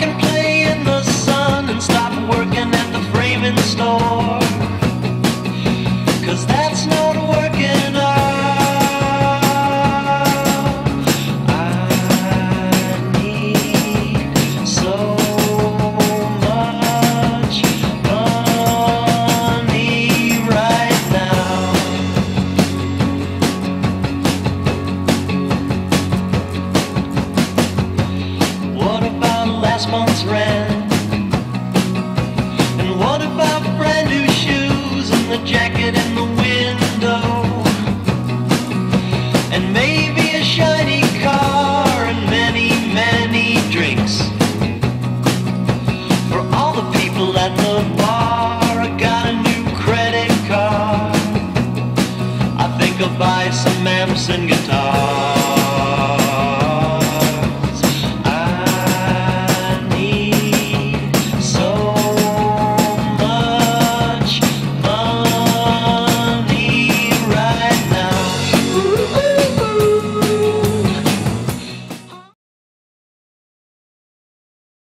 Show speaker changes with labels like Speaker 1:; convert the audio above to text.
Speaker 1: second place. Month's rent. And what about brand new shoes and the jacket in the window? And maybe a shiny car and many, many drinks. For all the people at the bar, I got a new credit card. I think I'll buy some amps and guitars.